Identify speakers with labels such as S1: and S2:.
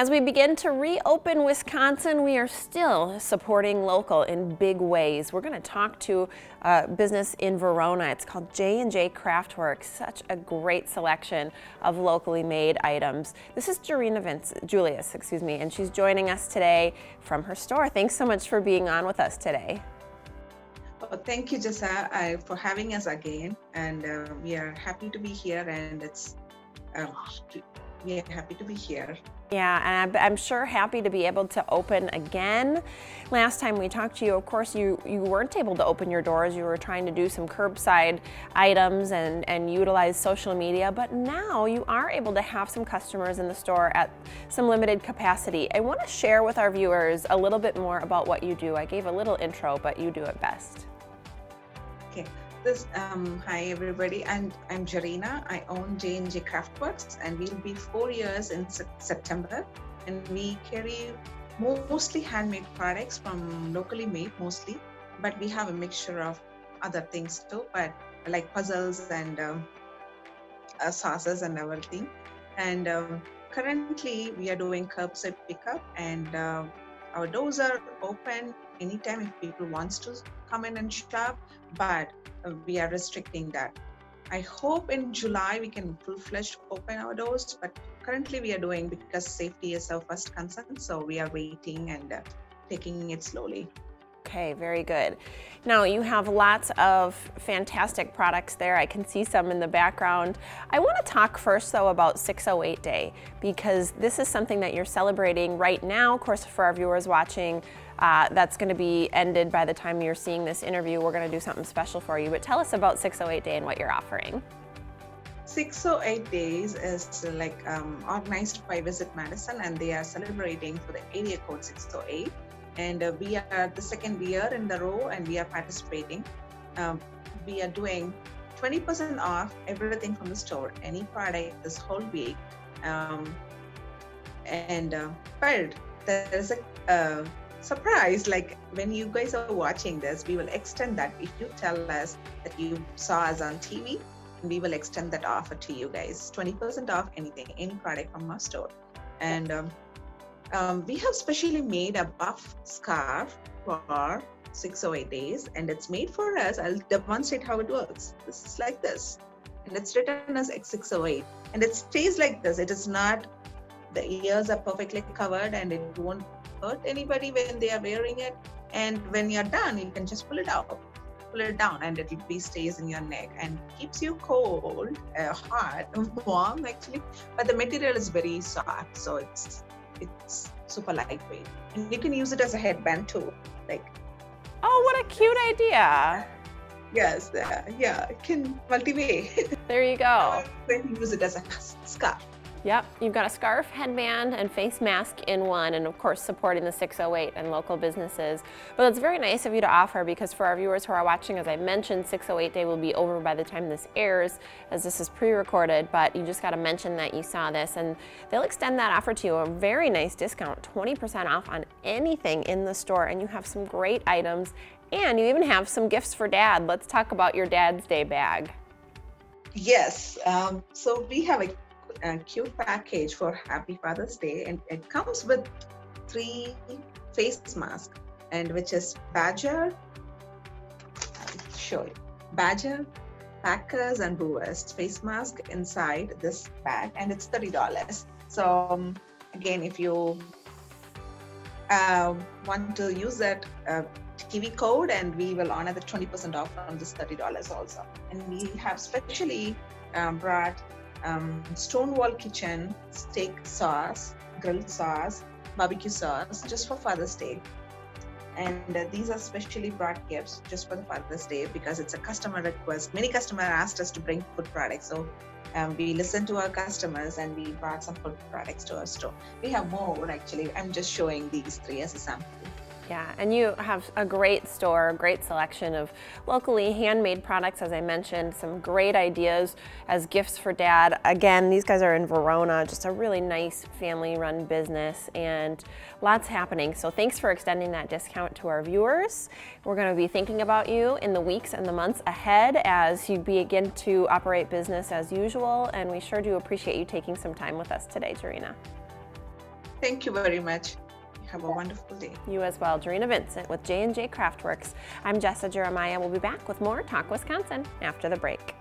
S1: As we begin to reopen Wisconsin, we are still supporting local in big ways. We're going to talk to a business in Verona. It's called J&J Craftworks. Such a great selection of locally made items. This is Jarina Vince, Julius, excuse me, and she's joining us today from her store. Thanks so much for being on with us today.
S2: Well, thank you, Jessa, uh, for having us again. And uh, we are happy to be here, and it's uh, we are happy to be here.
S1: Yeah, and I'm, I'm, sure happy to be able to open again. Last time we talked to you, of course, you, you weren't able to open your doors. You were trying to do some curbside items and, and utilize social media, but now you are able to have some customers in the store at some limited capacity. I want to share with our viewers a little bit more about what you do. I gave a little intro, but you do it best.
S2: Okay. This, um, hi everybody, and I'm Jarina. I own J&J Craftworks, and we'll be four years in September. And we carry mostly handmade products from locally made, mostly, but we have a mixture of other things too, but like puzzles and um, uh, sauces and everything. And um, currently, we are doing curbside pickup, and uh, our doors are open anytime if people wants to come in and shop, but uh, we are restricting that. I hope in July we can full-fledged open our doors, but currently we are doing because safety is our first concern, so we are waiting and uh, taking it slowly.
S1: Okay, very good. Now you have lots of fantastic products there. I can see some in the background. I want to talk first though about 608 Day because this is something that you're celebrating right now. Of course, for our viewers watching, uh, that's going to be ended by the time you're seeing this interview. We're going to do something special for you. But tell us about 608 Day and what you're offering.
S2: 608 Days is like um, organized by Visit Madison and they are celebrating for the area code 608 and uh, we are the second year in the row and we are participating. Um, we are doing 20% off everything from the store any product this whole week. Um, and uh, but there is a uh, surprise like when you guys are watching this we will extend that. If you tell us that you saw us on tv and we will extend that offer to you guys. 20% off anything any product from our store. And um, um, we have specially made a buff scarf for six or eight days and it's made for us. I'll demonstrate how it works. This is like this and it's written as X608 and it stays like this. It is not, the ears are perfectly covered and it won't hurt anybody when they are wearing it. And when you're done, you can just pull it out, pull it down and it be stays in your neck and keeps you cold, uh, hot, warm actually. But the material is very soft. So it's it's super lightweight. And you can use it as a headband too like
S1: oh what a cute idea.
S2: Yes uh, yeah it can multi-way.
S1: There you go.
S2: Then use it as a scarf
S1: Yep, you've got a scarf, headband, and face mask in one, and of course supporting the 608 and local businesses. But it's very nice of you to offer because for our viewers who are watching, as I mentioned, 608 day will be over by the time this airs, as this is pre-recorded, but you just got to mention that you saw this, and they'll extend that offer to you, a very nice discount, 20% off on anything in the store, and you have some great items, and you even have some gifts for dad. Let's talk about your Dad's Day bag.
S2: Yes, um, so we have a a cute package for Happy Father's Day, and it comes with three face masks, and which is Badger, show you, Badger, Packers, and Brewers face mask inside this bag, and it's thirty dollars. So um, again, if you uh, want to use that uh, TV code, and we will honor the 20% off from this $30 also. And we have specially um, brought um, Stonewall Kitchen steak sauce, grilled sauce, barbecue sauce, just for Father's Day. And uh, these are specially brought gifts just for the Father's Day because it's a customer request. Many customers asked us to bring food products, so um, we listened to our customers and we brought some food products to our store. We have more actually. I'm just showing these three as a sample.
S1: Yeah, and you have a great store, great selection of locally handmade products, as I mentioned, some great ideas as gifts for dad. Again, these guys are in Verona, just a really nice family run business and lots happening. So thanks for extending that discount to our viewers. We're gonna be thinking about you in the weeks and the months ahead as you begin to operate business as usual. And we sure do appreciate you taking some time with us today, Jarina.
S2: Thank you very much. Have a wonderful day.
S1: You as well. Dorena Vincent with J&J Craftworks. I'm Jessa Jeremiah. We'll be back with more Talk Wisconsin after the break.